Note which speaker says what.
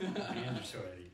Speaker 1: I understood already.